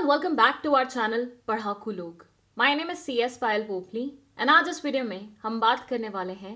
And welcome back to our channel Padhaku Log my name is C S Payal Popli and आज इस video में हम बात करने वाले हैं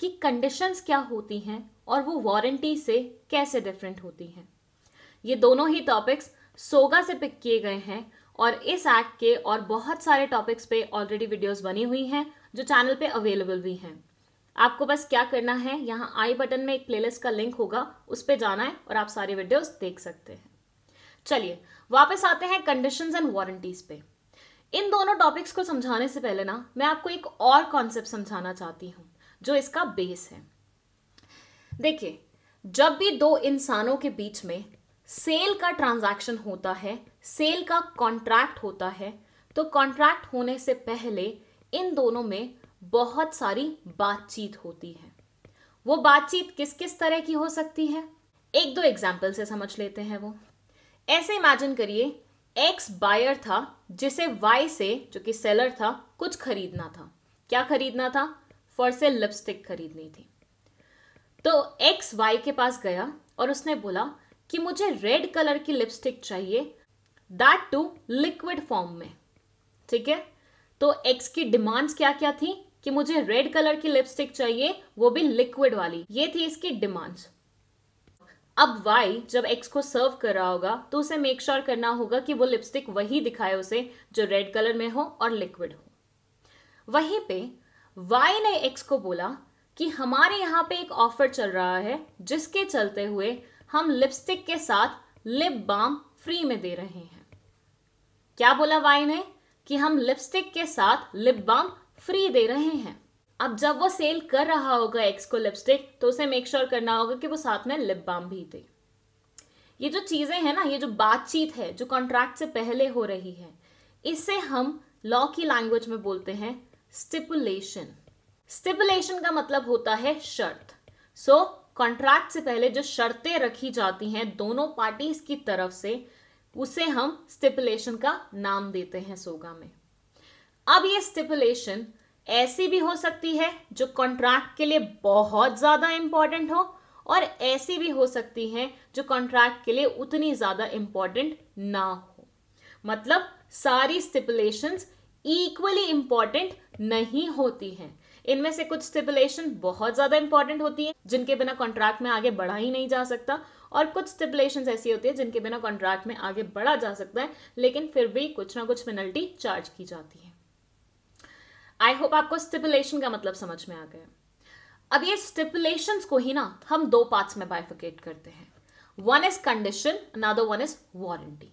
कि कंडीशंस क्या होती हैं और वो वारंटी से कैसे डिफरेंट होती हैं। ये दोनों ही टॉपिक्स सोगा से पिक किए गए हैं और इस एक्ट के और बहुत सारे टॉपिक्स पे ऑलरेडी वीडियोस बनी हुई हैं, जो चैनल पे अवेलेबल भी हैं। आपको बस क्या करना है, यहाँ आई बटन में एक प्लेलिस्ट का लिंक होगा, उस पर जाना है और आप सारे वीडियोस देख सकते हैं। चलिए, वापस आते हैं कंडीशंस एंड वारंटीज पे। इन दोनों टॉपिक्स को समझाने से पहले ना, मैं आपको एक और कॉन्सेप्ट समझाना चाहती हूँ, जो इसका बेस है। देखिए, जब भी दो इंसानों के बीच में सेल का ट्रांजैक्शन होता है सेल का कॉन्ट्रैक्ट होता है तो कॉन्ट्रैक्ट होने से पहले इन दोनों में बहुत सारी बातचीत होती है। वो बातचीत किस किस तरह की हो सकती है? एक दो एग्ज़ाम्पल से समझ लेते हैं वो। ऐसे इमेजिन करिए एक्स बायर था, जिसे वाई से, जो कि सेलर था, कुछ खरीदना था। क्या खरीदना था? फॉर से लिपस्टिक खरीदनी थी। तो एक्स वाई के पास गया और उसने बोला कि मुझे रेड कलर की लिपस्टिक चाहिए दैट टू लिक्विड फॉर्म में। ठीक है? तो एक्स की डिमांड्स क्या क्या थी? कि मुझे रेड कलर की लिपस्टिक चाहिए, वो भी लिक्विड वाली। ये थी इसकी डिमांड्स अब वाई जब एक्स को सर्व कर रहा होगा तो उसे मेक श्योर sure करना होगा कि वो लिपस्टिक वही दिखाए उसे जो रेड कलर में हो और लिक्विड हो। वहीं पे वाई ने एक्स को बोला कि हमारे यहाँ पे एक ऑफ़र चल रहा है, जिसके चलते हुए हम लिपस्टिक के साथ लिप बाम फ्री में दे रहे हैं। क्या बोला वाई ने? कि हम लिपस्टिक के साथ लिप बाम फ्री दे रहे हैं। अब जब वो सेल कर रहा होगा एक्स को लिपस्टिक तो उसे मेक श्योर sure करना होगा कि वो साथ में लिप बाम भी दे। ये जो चीज़ें हैं ना ये जो बातचीत है जो कॉन्ट्रैक्ट से पहले हो रही है इसे हम लॉ की लैंग्वेज में बोलते हैं स्टिपुलेशन स्टिपुलेशन का मतलब होता है शर्त। सो so, कॉन्ट्रैक्ट से पहले जो शर्तें रखी जाती हैं दोनों पार्टीज़ की तरफ़ से उसे हम स्टिपुलेशन का नाम देते हैं सोगा में। अब ये स्टिपुलेशन ऐसी भी हो सकती है जो कॉन्ट्रैक्ट के लिए बहुत ज़्यादा इंपॉर्टेंट हो और ऐसी भी हो सकती है जो कॉन्ट्रैक्ट के लिए उतनी ज़्यादा इंपॉर्टेंट ना हो। मतलब सारी स्टिपुलेशन इक्वली इंपॉर्टेंट नहीं होती हैं। इनमें से कुछ स्टिपुलेशन बहुत ज़्यादा इंपॉर्टेंट होती है, जिनके बिना कॉन्ट्रैक्ट में आगे बढ़ा ही नहीं जा सकता और कुछ स्टिपुलेशन ऐसी होती है, जिनके बिना कॉन्ट्रैक्ट में आगे बढ़ा जा सकता है, लेकिन फिर भी कुछ ना कुछ पेनल्टी चार्ज की जाती है। आई होप आपको स्टिपुलेशन का मतलब समझ में आ गया। अब ये स्टिपुलेशन को ही ना हम दो पार्ट्स में बाइफिकेट करते हैं। One is condition another one is warranty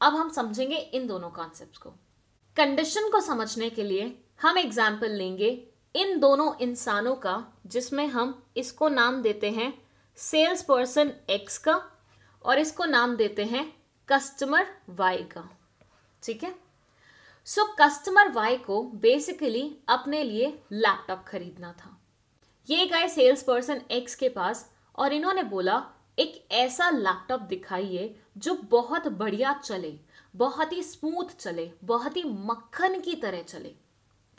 अब हम समझेंगे इन दोनों कॉन्सेप्ट को। कंडीशन को समझने के लिए हम एग्ज़ाम्पल लेंगे इन दोनों इंसानों का, जिसमें हम इसको नाम देते हैं सेल्स पर्सन एक्स का और इसको नाम देते हैं कस्टमर वाई का। ठीक है? सो कस्टमर वाई को बेसिकली अपने लिए लैपटॉप खरीदना था। ये गए सेल्स पर्सन एक्स के पास और इन्होंने बोला, एक ऐसा लैपटॉप दिखाइए जो बहुत बढ़िया चले, बहुत ही स्मूथ चले, बहुत ही मक्खन की तरह चले।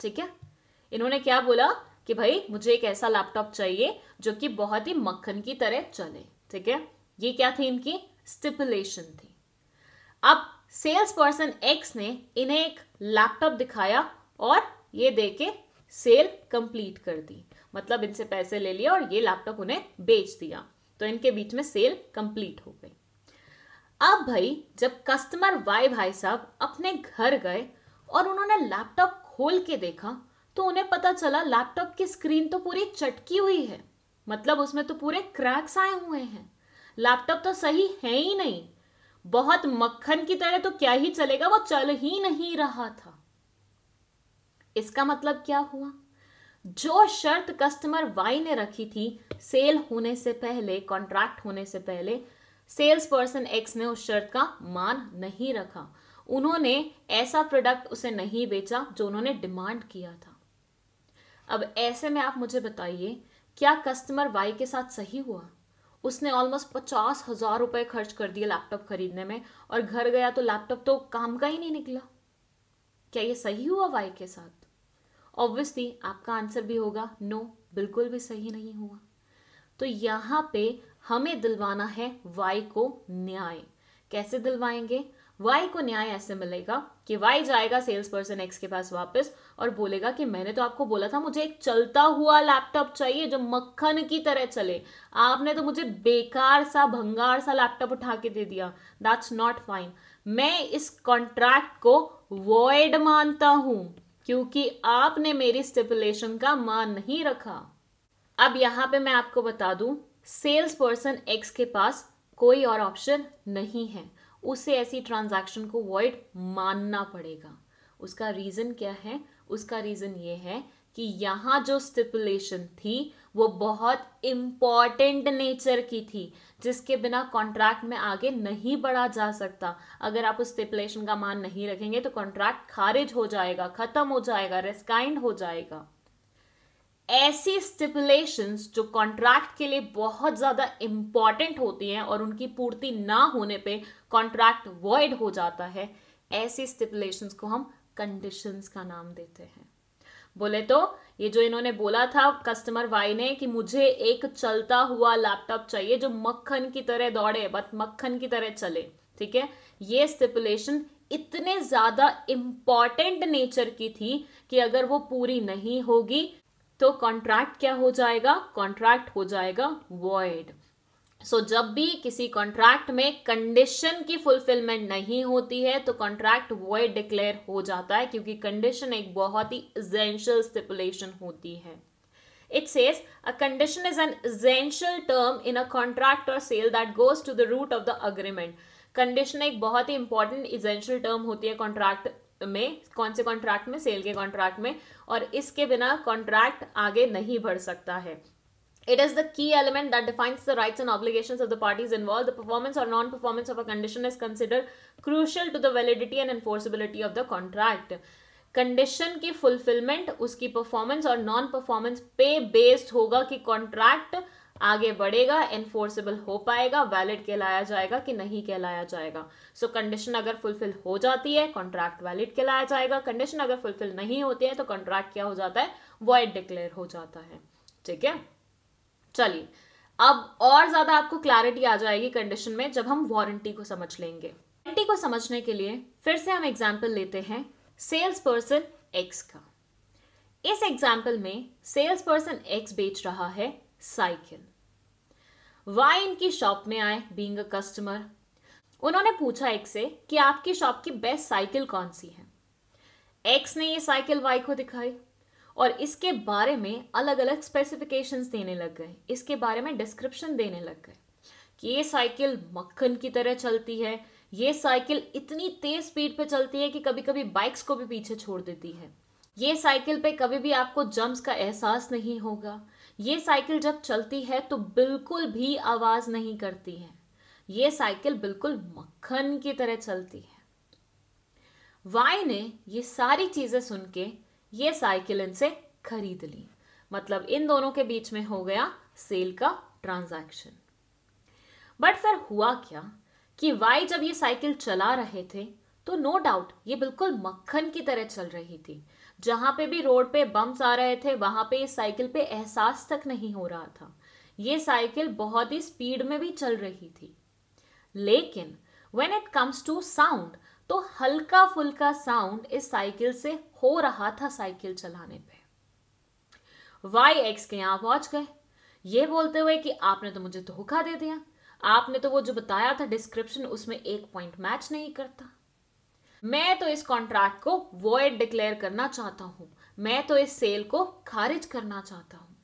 ठीक है? इन्होंने क्या बोला कि, भाई, मुझे एक ऐसा लैपटॉप चाहिए जो कि बहुत ही मक्खन की तरह चले। ठीक है? ये क्या थी इनकी? स्टिपुलेशन थी। सेल्स पर्सन एक्स ने इन्हें एक लैपटॉप दिखाया और ये दे के सेल कंप्लीट कर दी। मतलब इनसे पैसे ले लिया और ये लैपटॉप उन्हें बेच दिया। तो इनके बीच में सेल कंप्लीट हो गई। अब भाई, जब कस्टमर वाई भाई साहब अपने घर गए और उन्होंने लैपटॉप खोल के देखा तो उन्हें पता चला लैपटॉप की स्क्रीन तो पूरी चटकी हुई है। मतलब उसमें तो पूरे क्रैक्स आए हुए हैं। लैपटॉप तो सही है ही नहीं। बहुत मक्खन की तरह तो क्या ही चलेगा? वो चल ही नहीं रहा था। इसका मतलब क्या हुआ? जो शर्त कस्टमर वाई ने रखी थी सेल होने से पहले कॉन्ट्रैक्ट होने से पहले सेल्स पर्सन एक्स ने उस शर्त का मान नहीं रखा। उन्होंने ऐसा प्रोडक्ट उसे नहीं बेचा जो उन्होंने डिमांड किया था। अब ऐसे में आप मुझे बताइए, क्या कस्टमर वाई के साथ सही हुआ? उसने ऑलमोस्ट पचास हज़ार रुपए खर्च कर दिए लैपटॉप खरीदने में और घर गया तो लैपटॉप तो काम का ही नहीं निकला। क्या ये सही हुआ वाई के साथ? ऑब्वियसली आपका आंसर भी होगा नो बिल्कुल भी सही नहीं हुआ। तो यहाँ पे हमें दिलवाना है वाई को न्याय। कैसे दिलवाएँगे? वाई को न्याय ऐसे मिलेगा कि वाई जाएगा सेल्स पर्सन एक्स के पास वापस और बोलेगा कि मैंने तो आपको बोला था, मुझे एक चलता हुआ लैपटॉप चाहिए जो मक्खन की तरह चले। आपने तो मुझे बेकार सा, भंगार सा लैपटॉप उठा के दे दिया। दैट्स नॉट फाइन मैं इस कॉन्ट्रैक्ट को वॉइड मानता हूँ, क्योंकि आपने मेरी स्टिपुलेशन का मान नहीं रखा। अब यहाँ पे मैं आपको बता दूँ सेल्स पर्सन एक्स के पास कोई और ऑप्शन नहीं है। उसे ऐसी ट्रांजैक्शन को वॉइड मानना पड़ेगा। उसका रीजन क्या है? उसका रीजन ये है कि यहाँ जो स्टिपुलेशन थी, वो बहुत इंपॉर्टेंट नेचर की थी, जिसके बिना कॉन्ट्रैक्ट में आगे नहीं बढ़ा जा सकता। अगर आप उस स्टिपुलेशन का मान नहीं रखेंगे तो कॉन्ट्रैक्ट खारिज हो जाएगा, खत्म हो जाएगा रेस्काइंड हो जाएगा। ऐसी स्टिपुलेशंस जो कॉन्ट्रैक्ट के लिए बहुत ज़्यादा इंपॉर्टेंट होती हैं और उनकी पूर्ति ना होने पे कॉन्ट्रैक्ट वॉइड हो जाता है, ऐसी स्टिपुलेशंस को हम कंडीशंस का नाम देते हैं। बोले तो ये जो इन्होंने बोला था कस्टमर वाई ने कि मुझे एक चलता हुआ लैपटॉप चाहिए जो मक्खन की तरह दौड़े बट मक्खन की तरह चले, ठीक है? ये स्टिपुलेशन इतने ज़्यादा इंपॉर्टेंट नेचर की थी कि अगर वो पूरी नहीं होगी तो कॉन्ट्रैक्ट क्या हो जाएगा? कॉन्ट्रैक्ट हो जाएगा वॉइड सो so, जब भी किसी कॉन्ट्रैक्ट में कंडीशन की फुलफिलमेंट नहीं होती है तो कॉन्ट्रैक्ट वॉइड डिक्लेयर हो जाता है क्योंकि कंडीशन एक बहुत ही इजेंशियल स्टिपुलेशन होती है. It says a condition is an essential term in a contract or sale that goes to the root of the agreement. Condition एक बहुत ही इंपॉर्टेंट इजेंशियल टर्म होती है कॉन्ट्रैक्ट में, कौन से कॉन्ट्रैक्ट में सेल के कॉन्ट्रैक्ट में, और इसके बिना कॉन्ट्रैक्ट आगे नहीं बढ़ सकता है। It is the key element that defines the rights and obligations of the parties involve the performance और non performance of a condition is consider crucial to the validity and enforceability of the contract condition की fulfilment उसकी performance और non performance पे based होगा कि contract contract... आगे बढ़ेगा enforceable हो पाएगा वैलिड कहलाया जाएगा कि नहीं कहलाया जाएगा। सो so, कंडीशन अगर फुलफिल हो जाती है कॉन्ट्रैक्ट वैलिड कहलाया जाएगा। कंडीशन अगर फुलफिल नहीं होती है तो कॉन्ट्रैक्ट क्या हो जाता है? वॉइड डिक्लेयर हो जाता है। ठीक है? चलिए अब और ज़्यादा आपको क्लैरिटी आ जाएगी कंडीशन में जब हम वारंटी को समझ लेंगे। वारंटी को समझने के लिए फिर से हम एग्ज़ाम्पल लेते हैं सेल्स पर्सन एक्स का। इस एग्ज़ाम्पल में सेल्स पर्सन एक्स बेच रहा है साइकिल। वाई इनकी शॉप में आए बींग कस्टमर उन्होंने पूछा एक से कि आपकी शॉप की बेस्ट साइकिल कौन सी है? एक्स ने ये साइकिल वाई को दिखाई और इसके बारे में अलग अलग स्पेसिफिकेशंस देने लग गए। इसके बारे में डिस्क्रिप्शन देने लग गए कि ये साइकिल मक्खन की तरह चलती है। ये साइकिल इतनी तेज स्पीड पे चलती है कि कभी कभी बाइक्स को भी पीछे छोड़ देती है। ये साइकिल पे कभी भी आपको जम्प्स का एहसास नहीं होगा। ये साइकिल जब चलती है तो बिल्कुल भी आवाज़ नहीं करती है। ये साइकिल बिल्कुल मक्खन की तरह चलती है। वाई ने ये सारी चीज़ें सुन के ये साइकिल इनसे खरीद ली। मतलब इन दोनों के बीच में हो गया सेल का ट्रांजैक्शन। बट फिर हुआ क्या कि वाई जब ये साइकिल चला रहे थे तो नो no डाउट ये बिल्कुल मक्खन की तरह चल रही थी। जहाँ पे भी रोड पे बम्स आ रहे थे, वहाँ पे इस साइकिल पे एहसास तक नहीं हो रहा था। ये साइकिल बहुत ही स्पीड में भी चल रही थी। लेकिन when it comes to sound तो हल्का फुल्का साउंड इस साइकिल से हो रहा था साइकिल चलाने पे। वाई एक्स के यहाँ पहुँच गए। ये बोलते हुए कि आपने तो मुझे धोखा दे दिया। आपने तो वो जो बताया था डिस्क्रिप्शन उसमें एक पॉइंट मैच नहीं करता। मैं तो इस कॉन्ट्रैक्ट को वॉइड डिक्लेयर करना चाहता हूँ। मैं तो इस सेल को खारिज करना चाहता हूँ।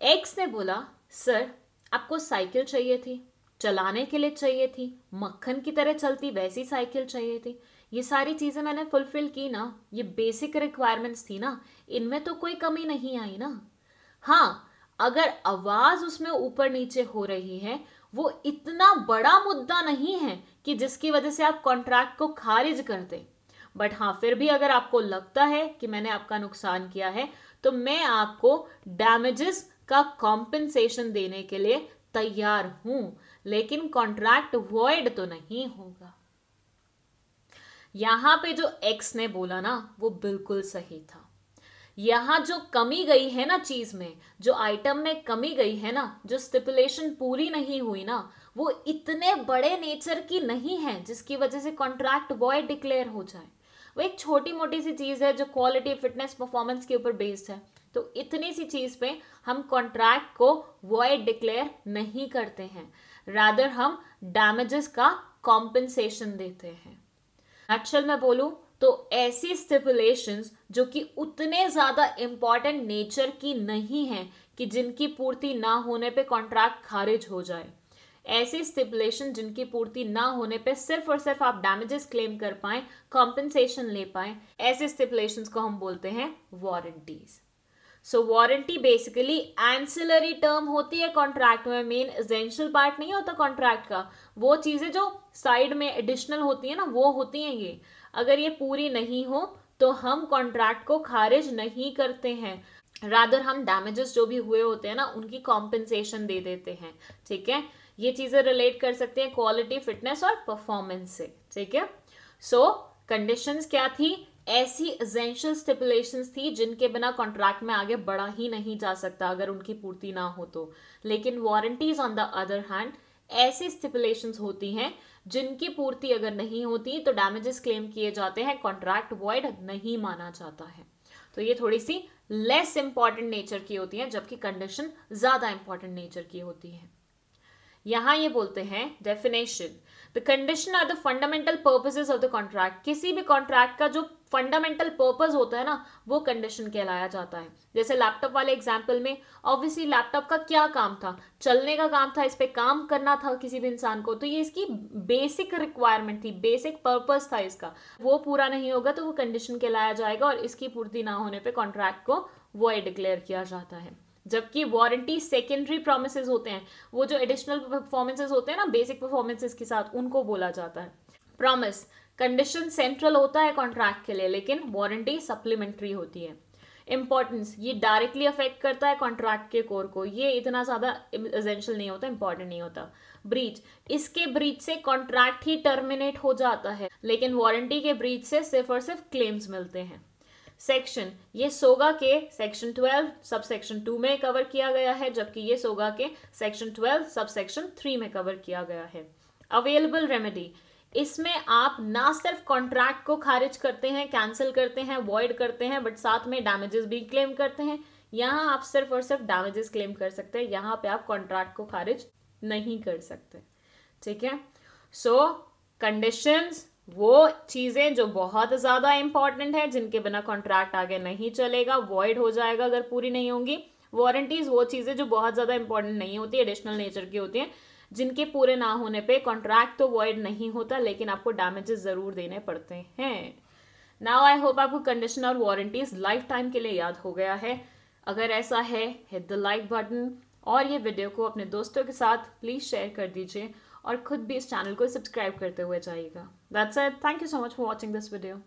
एक्स ने बोला, सर, आपको साइकिल चाहिए थी, चलाने के लिए चाहिए थी, मक्खन की तरह चलती, वैसी साइकिल चाहिए थी। ये सारी चीज़ें मैंने फुलफिल की ना, ये बेसिक रिक्वायरमेंट्स थी ना, इनमें तो कोई कमी नहीं आई ना। हाँ अगर आवाज़ उसमें ऊपर नीचे हो रही है, वो इतना बड़ा मुद्दा नहीं है कि जिसकी वजह से आप कॉन्ट्रैक्ट को खारिज कर दें। बट हाँ फिर भी अगर आपको लगता है कि मैंने आपका नुकसान किया है तो मैं आपको डैमेजेस का कॉम्पेंसेशन देने के लिए तैयार हूँ। लेकिन कॉन्ट्रैक्ट वॉइड तो नहीं होगा। यहाँ पे जो एक्स ने बोला ना, वो बिल्कुल सही था। यहाँ जो कमी गई है ना चीज़ में, जो आइटम में कमी गई है ना, जो स्टिपुलेशन पूरी नहीं हुई ना वो इतने बड़े नेचर की नहीं है, जिसकी वजह से कॉन्ट्रैक्ट वॉइड डिक्लेयर हो जाए। वो एक छोटी मोटी सी चीज़ है जो क्वालिटी फिटनेस परफॉर्मेंस के ऊपर बेस्ड है। तो इतनी सी चीज़ पे हम कॉन्ट्रैक्ट को वॉइड डिक्लेयर नहीं करते हैं। रादर हम डैमेजेस का कॉम्पेंसेशन देते हैं। एक्चुअल में बोलूँ तो ऐसी स्टिपुलेशन जो कि उतने ज़्यादा इंपॉर्टेंट नेचर की नहीं है कि जिनकी पूर्ति ना होने पे कॉन्ट्रैक्ट खारिज हो जाए। ऐसी स्टिपुलेशन जिनकी पूर्ति ना होने पे सिर्फ़ और सिर्फ़ आप डैमेजेस क्लेम कर पाए कॉम्पेंसेशन ले पाए, ऐसे स्टिपुलेशन को हम बोलते हैं warranties so warranty basically ancillary term होती है कॉन्ट्रैक्ट में मेन एजेंशियल पार्ट नहीं होता कॉन्ट्रैक्ट का. वो चीज़ें जो साइड में एडिशनल होती है ना, वो होती हैं ये. अगर ये पूरी नहीं हो तो हम कॉन्ट्रैक्ट को खारिज नहीं करते हैं. रादर हम डैमेजेस जो भी हुए होते हैं ना, उनकी कॉम्पेंसेशन दे देते हैं. ठीक है? ये चीज़ें रिलेट कर सकते हैं क्वालिटी फिटनेस और परफॉर्मेंस से, ठीक है? सो कंडीशंस क्या थी? ऐसी एजेंशियल स्टिपुलेशन थी जिनके बिना कॉन्ट्रैक्ट में आगे बढ़ा ही नहीं जा सकता अगर उनकी पूर्ति ना हो तो। लेकिन warranties on the other hand ऐसी स्टिपुलेशन होती हैं जिनकी पूर्ति अगर नहीं होती तो डैमेजेस क्लेम किए जाते हैं कॉन्ट्रैक्ट वॉइड नहीं माना जाता है। तो ये थोड़ी सी लेस इंपॉर्टेंट नेचर की होती है, जबकि कंडीशन ज़्यादा इंपॉर्टेंट नेचर की होती है। यहाँ ये बोलते हैं definition the condition are the fundamental purposes of the contract किसी भी कॉन्ट्रैक्ट का जो फंडामेंटल पर्पज होता है ना, वो कंडीशन कहलाया जाता है. जैसे लैपटॉप वाले एग्ज़ाम्पल में ऑब्वियसली लैपटॉप का क्या काम था? चलने का काम था, इस पर काम करना था किसी भी इंसान को तो ये इसकी बेसिक रिक्वायरमेंट थी बेसिक पर्पज था इसका. वो पूरा नहीं होगा तो वो कंडीशन कहलाया जाएगा और इसकी पूर्ति ना होने पर कॉन्ट्रैक्ट को वो डिक्लेयर किया जाता है. जबकि वारंटी सेकेंडरी प्रोमिस होते हैं, वो जो एडिशनल परफॉर्मेंसेज होते हैं ना बेसिक परफॉर्मेंसेज के साथ, उनको बोला जाता है। प्रॉमिस कंडीशन सेंट्रल होता है कॉन्ट्रैक्ट के लिए, लेकिन वारंटी सप्लीमेंट्री होती है। इंपॉर्टेंस ये डायरेक्टली अफेक्ट करता है कॉन्ट्रैक्ट के कोर को। ये इतना ज़्यादा एसेंशियल नहीं होता इंपॉर्टेंट नहीं होता। ब्रीच इसके ब्रीच से कॉन्ट्रैक्ट ही टर्मिनेट हो जाता है, लेकिन वारंटी के ब्रीच से सिर्फ़ और सिर्फ़ क्लेम्स मिलते हैं। सेक्शन ये सोगा के सेक्शन 12 सब सेक्शन 2 में कवर किया गया है, जबकि ये सोगा के सेक्शन 12 सब सेक्शन 3 में कवर किया गया है। अवेलेबल रेमेडी इसमें आप ना सिर्फ़ कॉन्ट्रैक्ट को खारिज करते हैं कैंसिल करते हैं वॉइड करते हैं बट साथ में डैमेजेस भी क्लेम करते हैं। यहाँ आप सिर्फ़ और सिर्फ़ डैमेजेस क्लेम कर सकते हैं, यहाँ पे आप कॉन्ट्रैक्ट को खारिज नहीं कर सकते। ठीक है? सो कंडीशंस वो चीज़ें जो बहुत ज़्यादा इंपॉर्टेंट है, जिनके बिना कॉन्ट्रैक्ट आगे नहीं चलेगा वॉइड हो जाएगा अगर पूरी नहीं होंगी। वारंटीज वो चीज़ें जो बहुत ज़्यादा इंपॉर्टेंट नहीं होती एडिशनल नेचर की होती हैं, जिनके पूरे ना होने पे कॉन्ट्रैक्ट तो वॉइड नहीं होता, लेकिन आपको डैमेजेस ज़रूर देने पड़ते हैं। नाउ आई होप आपको कंडीशन और वारंटीज लाइफ टाइम के लिए याद हो गया है। अगर ऐसा है हिट द लाइक बटन और ये वीडियो को अपने दोस्तों के साथ प्लीज़ शेयर कर दीजिए और खुद भी इस चैनल को सब्सक्राइब करते हुए जाइएगा। That's it. Thank you so much for watching this video.